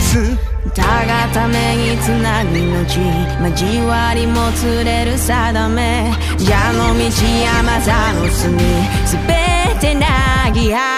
す。たがためにつなぐ命。交わりもつれる定め。蛇の道山座の隅。すべてなぎ合